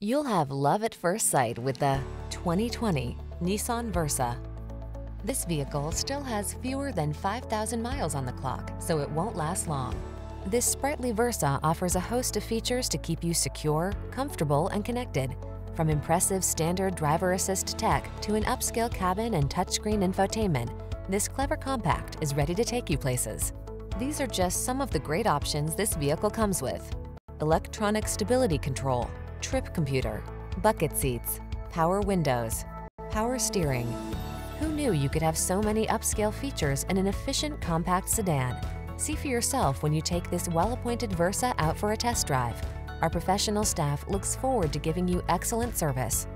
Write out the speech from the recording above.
You'll have love at first sight with the 2020 Nissan Versa. This vehicle still has fewer than 5,000 miles on the clock, so it won't last long. This sprightly Versa offers a host of features to keep you secure, comfortable, and connected. From impressive standard driver assist tech to an upscale cabin and touchscreen infotainment, this clever compact is ready to take you places. These are just some of the great options this vehicle comes with. Electronic stability control, trip computer, bucket seats, power windows, power steering. Who knew you could have so many upscale features in an efficient compact sedan? See for yourself when you take this well-appointed Versa out for a test drive. Our professional staff looks forward to giving you excellent service.